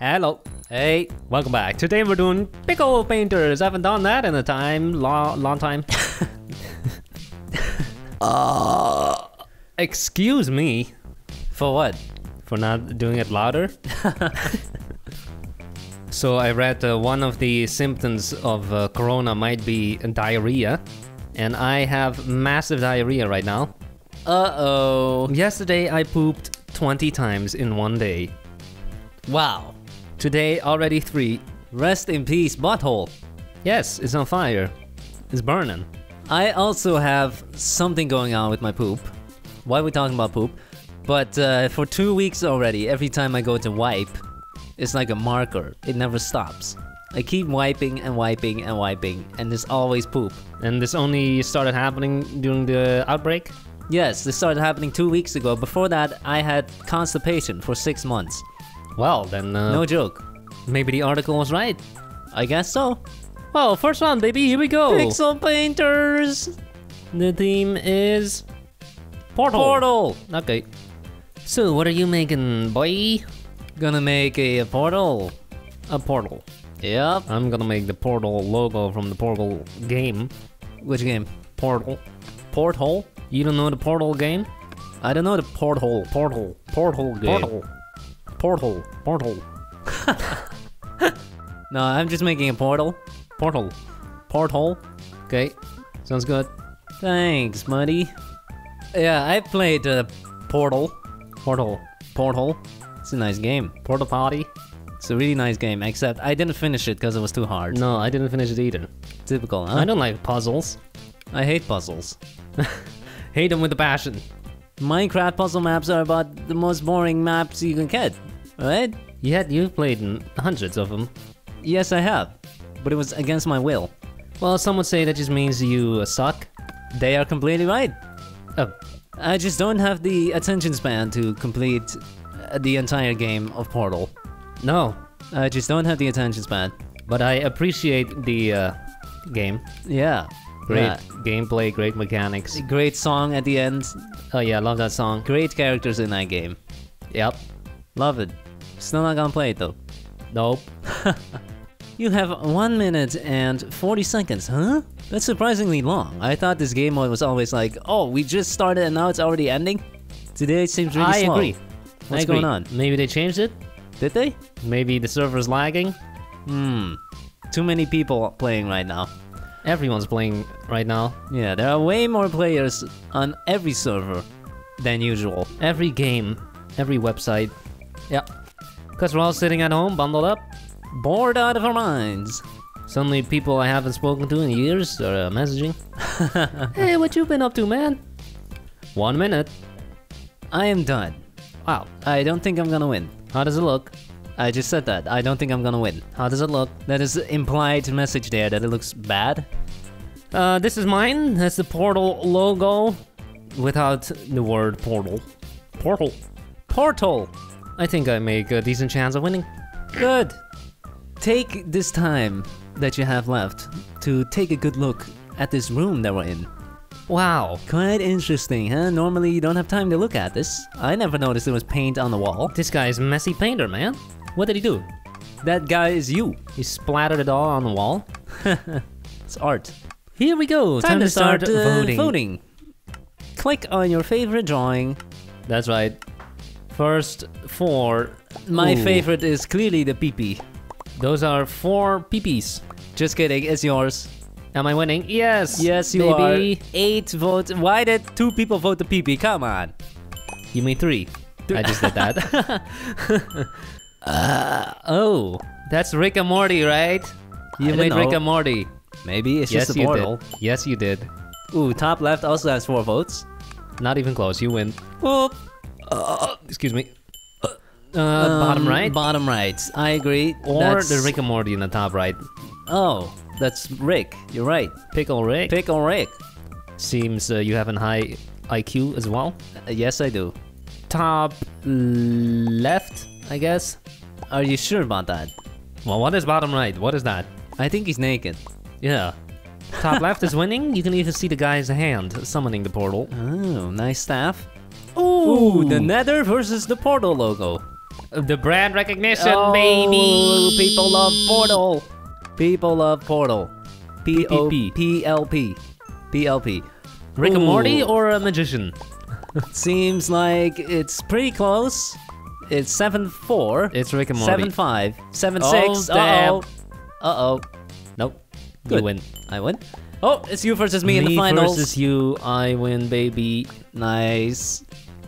Hello. Hey, welcome back. Today we're doing pickle painters. I haven't done that in a time, long, long time. uh, excuse me For what? for not doing it louder. so I read uh, one of the symptoms of uh, corona might be diarrhea, and I have massive diarrhea right now. Uh-oh. Yesterday I pooped 20 times in one day. Wow. Today already three. Rest in peace, butthole. Yes, it's on fire. It's burning. I also have something going on with my poop. Why are we talking about poop? But uh, for two weeks already, every time I go to wipe, it's like a marker. It never stops. I keep wiping and wiping and wiping, and there's always poop. And this only started happening during the outbreak? Yes, this started happening two weeks ago. Before that, I had constipation for six months. Well, then uh, No joke. maybe the article was right. I guess so. Well, first one, baby, here we go. Pixel painters. The theme is Portal. Portal. Okay. So, what are you making, boy? Gonna make a, portal. A portal. Yep. I'm gonna make the Portal logo from the Portal game. Which game? Portal. Porthole? You don't know the Portal game? I don't know the porthole. Portal. Portal game. Portal. Portal. Portal. No, I'm just making a portal. Portal. Porthole. Okay. Sounds good. Thanks, buddy. Yeah, I played uh, Portal. Portal. Porthole. It's a nice game. Portal Party? It's a really nice game, except I didn't finish it because it was too hard. No, I didn't finish it either. Typical, huh? I don't like puzzles. I hate puzzles. Hate them with a passion. Minecraft puzzle maps are about the most boring maps you can get, right? Yet you've played hundreds of them. Yes, I have. But it was against my will. Well, some would say that just means you uh, suck. They are completely right. Oh, I just don't have the attention span to complete uh, the entire game of Portal. no. I just don't have the attention span. But I appreciate the uh, game. Yeah. Great Yeah. gameplay, great mechanics. Great song at the end. Oh yeah, love that song. Great characters in that game. Yep. Love it. Still not gonna play it though. Nope. You have 1 minute and 40 seconds, huh? That's surprisingly long. I thought this game mode was always like, oh, we just started and now it's already ending? Today it seems really I slow. agree. What's I agree. going on? Maybe they changed it. Did they? Maybe the server's lagging. Hmm. Too many people playing right now. Everyone's playing right now. Yeah, there are way more players on every server than usual. Every game, every website. Yeah. Because we're all sitting at home, bundled up. Bored out of our minds. Suddenly, people I haven't spoken to in years are uh, messaging. hey, what you been up to, man? One minute. I am done. Wow. I don't think I'm gonna win. How does it look? I just said that. I don't think I'm gonna win. How does it look? That is implied message there that it looks bad. Uh, this is mine. That's the Portal logo without the word portal. Portal. Portal. I think I make a decent chance of winning. Good. Take this time that you have left to take a good look at this room that we're in. Wow. Quite interesting, huh? Normally you don't have time to look at this. I never noticed there was paint on the wall. This guy's messy painter, man. What did he do? That guy is you. He splattered it all on the wall. It's art. Here we go. Time, to start, uh, voting. voting. Click on your favorite drawing. That's right. First four. My Ooh. favorite is clearly the peepee. Those are four peepees. Just kidding, it's yours. Am I winning? Yes. Yes, you baby. are. Eight votes. Why did two people vote the peepee? Come on. You made three. I just did that. uh, oh, that's Rick and Morty, right? You I made Rick and Morty. Maybe it's yes, just a you portal. did. Yes, you did. Ooh, top left also has four votes. Not even close. You win. Whoop. Excuse me. Uh, bottom Um, right, Bottom right. I agree. or That's- the Rick and Morty in the top right. Oh, that's Rick. You're right. Pickle Rick. Pickle Rick. Seems uh, you have a high IQ as well. Uh, yes, I do. Top left, I guess. Are you sure about that? Well, what is bottom right? What is that? I think he's naked. Yeah. Top left is winning. You can even see the guy's hand summoning the portal. Oh, nice staff. Ooh, Ooh, the Nether versus the Portal logo. The brand recognition, Oh, baby. People love Portal. People love Portal. P O PPP. P L P. P L P. Rick and Morty or a magician? Seems like it's pretty close. It's seven four. It's Rick and Morty. Seven five. Seven Oh, six. Uh oh. Uh oh. Nope. Good. You win. I win. Oh, it's you versus me, in the finals. versus you. I win, baby. Nice.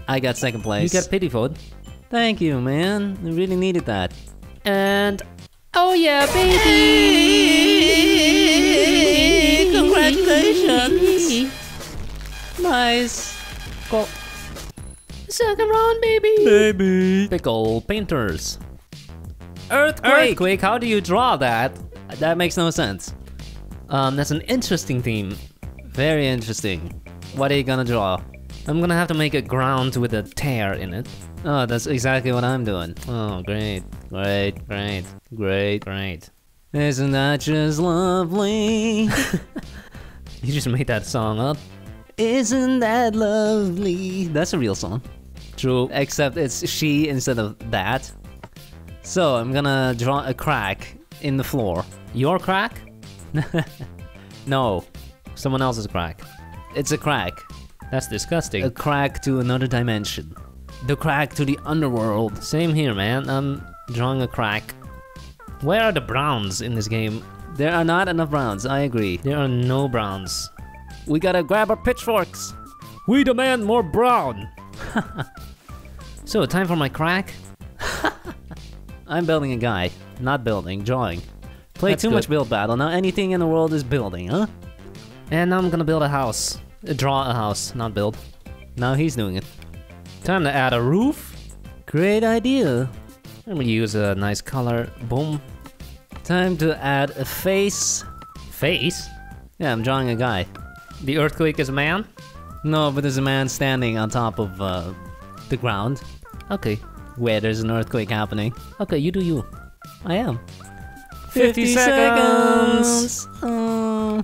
I got second place. You got pity vote. Thank you, man. I really needed that. And oh yeah, baby! Congratulations. Nice. Go. Second round, baby. Baby. Pickle painters. Earthquake. Earthquake. How do you draw that? That makes no sense. Um, that's an interesting theme. Very interesting. What are you gonna draw? I'm gonna have to make a ground with a tear in it. Oh, that's exactly what I'm doing. Oh, great, Great, great, great. great. Isn't that just lovely? You just made that song up. Isn't that lovely? That's a real song. True. Except it's she instead of that. So I'm gonna draw a crack in the floor. Your crack? No, Someone else's crack. it's a crack. That's disgusting. A crack to another dimension. The crack to the underworld. Same here, man. I'm drawing a crack. Where are the browns in this game? There are not enough browns, I agree. There are no browns. We gotta grab our pitchforks. We demand more brown. so, time for my crack. I'm building a guy, not building, drawing. Play That's too good. much build battle. Now anything in the world is building, huh? And now I'm gonna build a house. Uh, Draw a house, not build. Now he's doing it. Time to add a roof. Great idea. I'm gonna use a nice color. Boom. Time to add a face. Face. Yeah, I'm drawing a guy. The earthquake is a man. No, but there's a man standing on top of uh, the ground Okay. where there's an earthquake happening. Okay, you do you. I am. 50 seconds. Uh,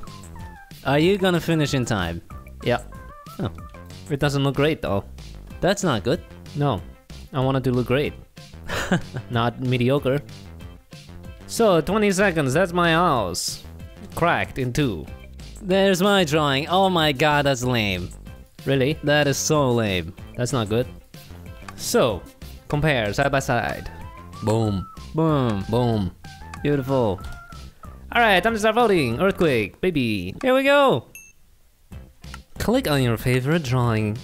are you gonna finish in time? Yeah. Oh. It doesn't look great though. That's not good. No. I want it to look great. not mediocre. So, 20 seconds, that's my house. Cracked in two. There's my drawing. Oh my god, that's lame. Really? That is so lame. That's not good. So, compare side by side. Boom. Boom. Boom. Beautiful. Alright, time to start voting. Earthquake, baby. Here we go. Click on your favorite drawing.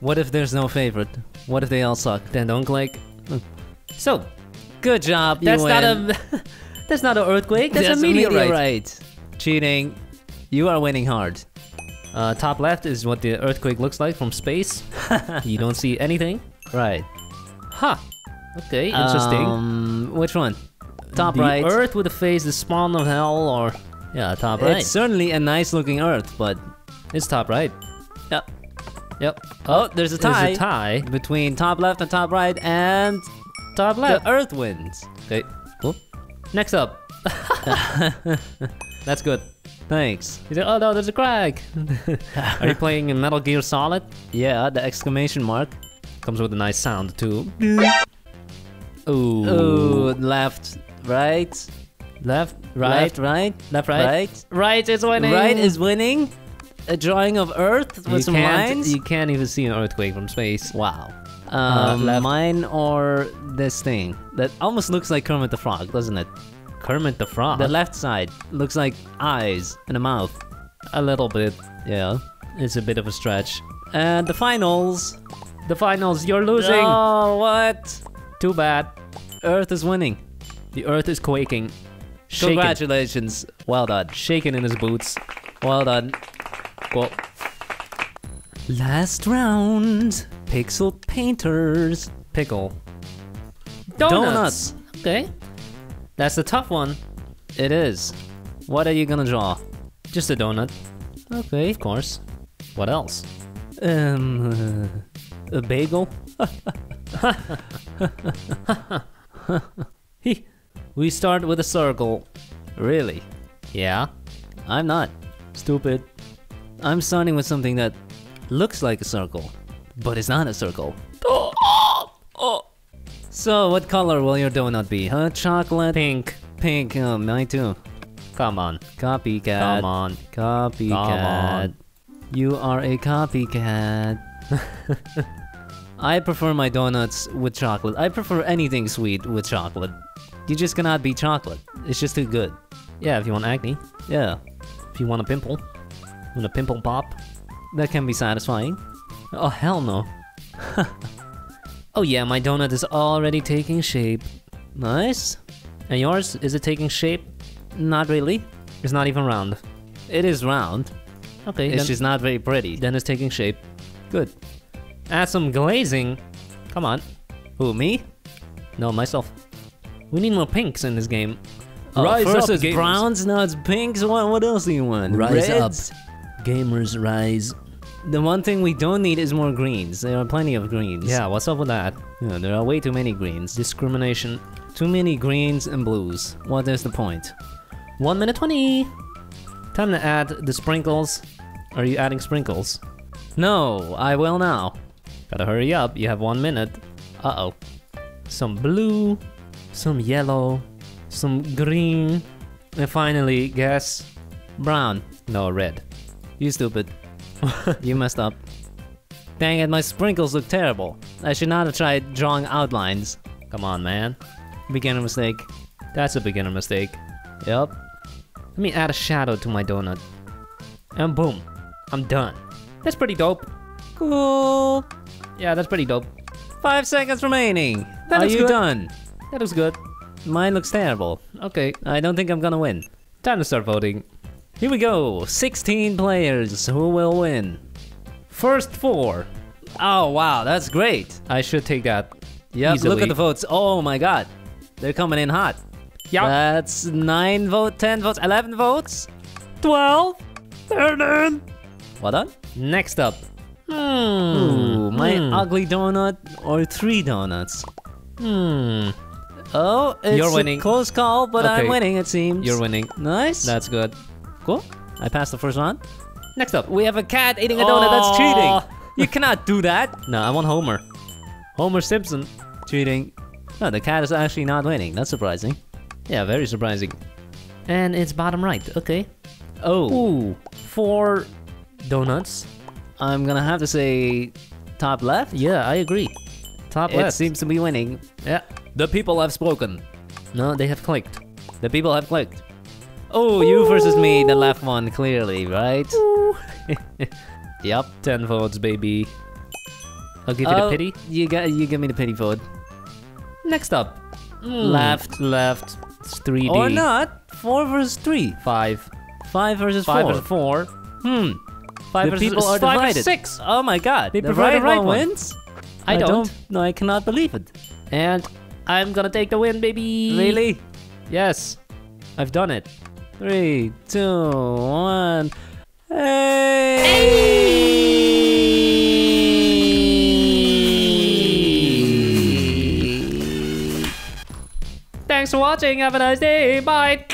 What if there's no favorite? What if they all suck? Then don't click. So, Good job. You that's win. not a that's not an earthquake, that's, a meteorite. Cheating. You are winning hard. Uh, top left is what the earthquake looks like from space. you don't see anything. Right. Huh. Okay, interesting. Um, which one? Top the right. Earth with a face, the spawn of hell, or yeah, top right. It's certainly a nice looking Earth, but It's top right. Yep. Yep. Oh, there's a tie. There's a tie. between top left and top right, and Top left. the Earth wins. Okay. Cool. Next up. That's good. Thanks. He said, "Oh no, there's a crack." Are you playing in Metal Gear Solid? Yeah, the exclamation mark. Comes with a nice sound too. Ooh. Ooh, left, right, Left, right, left, right, left, right, right. right. is winning. Right is winning. A drawing of Earth with you some lines. You can't even see an earthquake from space. Wow. Uh, Um, left. mine or this thing that almost looks like Kermit the Frog, doesn't it? Kermit the Frog. The left side looks like eyes and a mouth. a little bit. Yeah. It's a bit of a stretch. And the finals. The finals, you're losing. Oh, what? Too bad. Earth is winning. The earth is quaking. Shaking. Congratulations. Well done. Shaking in his boots. Well done. Well, Last round. Pixel painters. pickle. Donuts. Okay. That's the tough one. It is. What are you gonna draw? Just a donut, Okay. of course. What else? Um, uh, a bagel. He. We start with a circle. Really? Yeah. I'm not. Stupid. I'm starting with something that looks like a circle, but it's not a circle. Oh! Oh! So, what color will your donut be? Huh? Chocolate? Pink. Pink. Oh, mine too. Come on. Copycat. Come on. Copycat. Come on. You are a copycat. I prefer my donuts with chocolate. I prefer anything sweet with chocolate. You just cannot beat chocolate. It's just too good. Yeah, if you want acne. Yeah, If you want a pimple. Want a pimple pop. that can be satisfying. Oh, hell no. oh yeah, my donut is already taking shape. Nice. And yours, is it taking shape? Not really. It's not even round. It is round. Okay, It's just not very pretty. then it's taking shape. Good. Add some glazing. Come on. Who, me? No, myself. We need more pinks in this game. Oh, Rise first up, it's gamers. browns, now it's pinks. What, what else do you want? Rise up. Reds? Gamers rise. The one thing we don't need is more greens. There are plenty of greens. Yeah, what's up with that? Yeah, there are way too many greens. Discrimination. Too many greens and blues. What is the point? 1 minute 20. Time to add the sprinkles. Are you adding sprinkles? No, I will now. Gotta hurry up, you have one minute. Uh-oh. Some blue, some yellow, some green, and finally, guess? Brown. No, red. You stupid. you messed up. Dang it, my sprinkles look terrible. I should not have tried drawing outlines. Come on, man. Beginner mistake. That's a beginner mistake. Yep. Let me add a shadow to my donut. And boom, I'm done. That's pretty dope. Cool. Yeah, that's pretty dope. Five seconds remaining. That Are you good. done? That looks good. Mine looks terrible. Okay, I don't think I'm gonna win. time to start voting. Here we go. 16 players. Who will win? First four. Oh, wow. That's great. I should take that. Yeah, Look at the votes. Oh my god. They're coming in hot. Yeah. That's 9 votes, 10 votes, 11 votes. 12. 13. Well done. Next up. Hmm. Ooh, my hmm. ugly donut or three donuts. Hmm. Oh, it's You're a winning. close call, but I'm winning, it seems. You're winning. Nice. That's good. cool. I passed the first round. Next up. We have a cat eating a donut. That's cheating. You cannot do that. No, I want Homer. Homer Simpson. Cheating. No, the cat is actually not winning. That's surprising. Yeah, very surprising. And it's bottom right. Okay. Oh, Ooh, four donuts. I'm gonna have to say top left. Yeah, I agree. Top It left. seems to be winning. yeah. The people have spoken. No, they have clicked. The people have clicked. Oh, you versus me, the left one, clearly, right? yep. Ten votes, baby. I'll give you Oh, the pity. You got, you give me the pity vote. Next up. Left. Left. It's 3D. Or not. Four versus three. Five. Five versus Five four. versus four. Hmm. Five the versus people are five divided. versus six. Oh my god. They the prefer right, the right one one. wins? I don't. No, I cannot believe it. And I'm gonna take the win, baby. Really? Yes. I've done it. Three, two, one. Hey! Thanks for watching. Have a nice day. Bye.